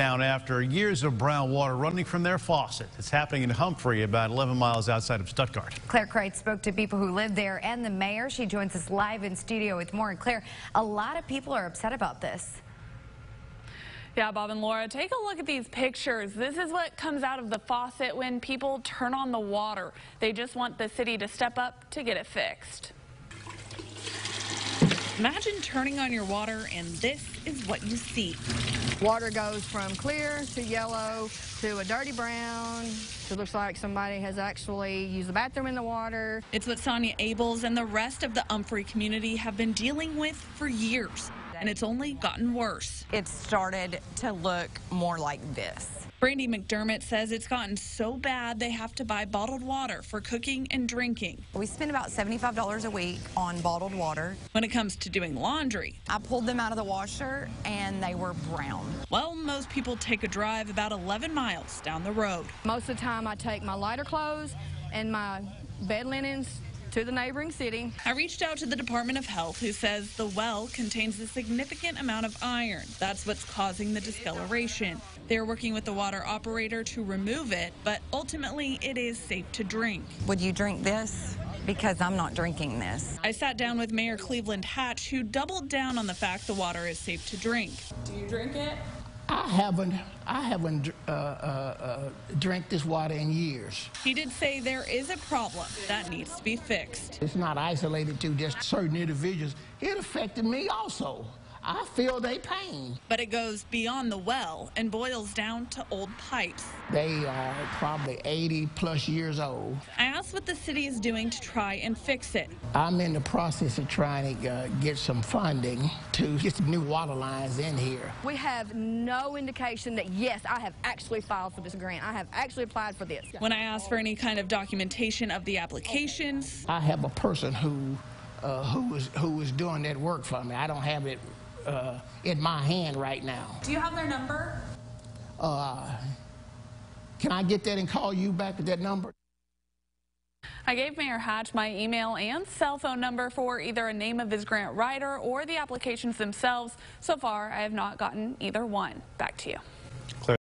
Down after years of brown water running from their faucet. It's happening in Humphrey, about 11 miles outside of Stuttgart. Claire Kreitz spoke to people who live there and the mayor. She joins us live in studio with more. And Claire, a lot of people are upset about this. Yeah, Bob and Laura, take a look at these pictures. This is what comes out of the faucet when people turn on the water. They just want the city to step up to get it fixed. Imagine turning on your water and this is what you see. Water goes from clear to yellow to a dirty brown. It looks like somebody has actually used the bathroom in the water. It's what Sonia Abels and the rest of the Humphrey community have been dealing with for years, and it's only gotten worse. It started to look more like this. Brandy McDermott says it's gotten so bad they have to buy bottled water for cooking and drinking. We spend about $75 a week on bottled water. When it comes to doing laundry, I pulled them out of the washer and they were brown. well, most people take a drive about 11 miles down the road. Most of the time, I take my lighter clothes and my bed linens to the neighboring city. I reached out to the Department of Health, who says the well contains a significant amount of iron. That's what's causing the discoloration. They're working with the water operator to remove it, but ultimately it is safe to drink. Would you drink this? Because I'm not drinking this. I sat down with Mayor Cleveland Hatch, who doubled down on the fact the water is safe to drink. Do you drink it? I haven't, I haven't uh, uh, uh, drank this water in years. He did say there is a problem that needs to be fixed. It's not isolated to just certain individuals. It affected me also. I feel their pain. But it goes beyond the well and boils down to old pipes. They are probably 80 plus years old. I asked what the city is doing to try and fix it. I'm in the process of trying to uh, get some funding to get some new water lines in here. We have no indication that, yes, I have actually filed for this grant. I have actually applied for this. When I asked for any kind of documentation of the applications, I have a person who, uh, who, is, who is doing that work for me. I don't have it uh, in my hand right now. do you have their number? Uh, can I get that and call you back at that number? I gave Mayor Hatch my email and cell phone number for either a name of his grant writer or the applications themselves. So far, I have not gotten either one. Back to you.